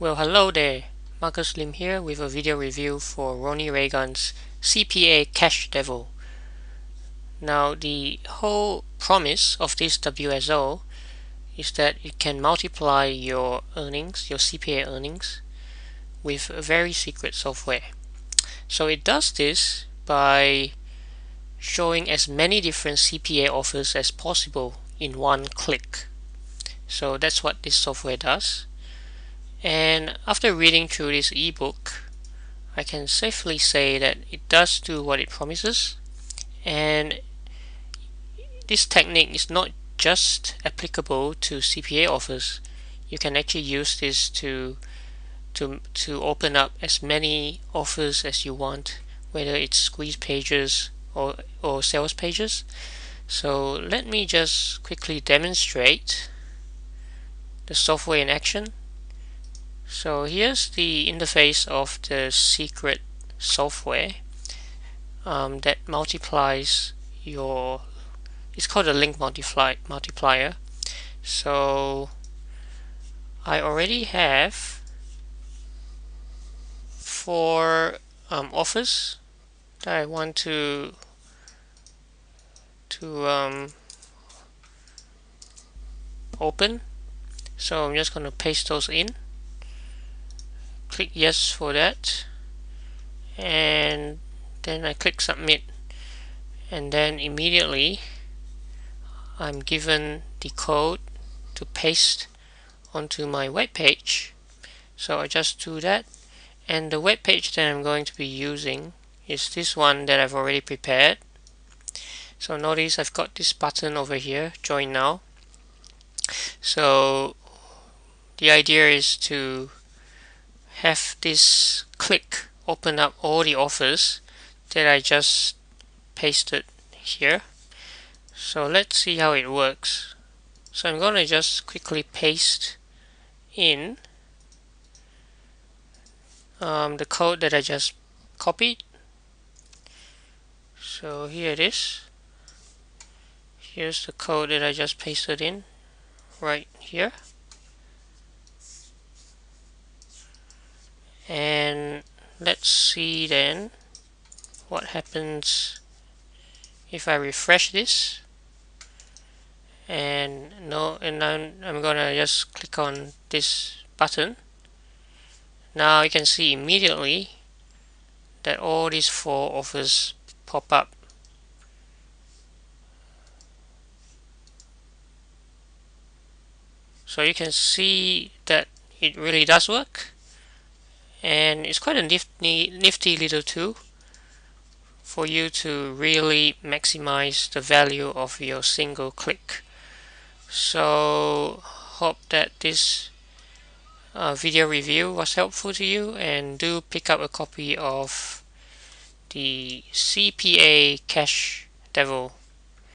Well hello there, Marcus Lim here with a video review for Ronnie Reagan's CPA Cash Devil. Now the whole promise of this WSO is that it can multiply your earnings, your CPA earnings, with a very secret software. So it does this by showing as many different CPA offers as possible in one click. So that's what this software does and after reading through this ebook I can safely say that it does do what it promises. And this technique is not just applicable to CPA offers. You can actually use this to to to open up as many offers as you want whether it's squeeze pages or or sales pages. So let me just quickly demonstrate the software in action so here's the interface of the secret software um, that multiplies your it's called a link multiply multiplier. So I already have four um, offers that I want to to um, open. So I'm just going to paste those in click yes for that. And then I click submit. And then immediately I'm given the code to paste onto my web page. So I just do that. And the web page that I'm going to be using is this one that I've already prepared. So notice I've got this button over here join now. So the idea is to have this click open up all the offers that I just pasted here. So let's see how it works. So I'm gonna just quickly paste in um, the code that I just copied. So here it is. Here's the code that I just pasted in right here and let's see then what happens if I refresh this. And no and I'm, I'm gonna just click on this button. Now you can see immediately that all these four offers pop up. So you can see that it really does work and it's quite a nifty, nifty little tool for you to really maximize the value of your single click. So hope that this uh, video review was helpful to you and do pick up a copy of the CPA Cash Devil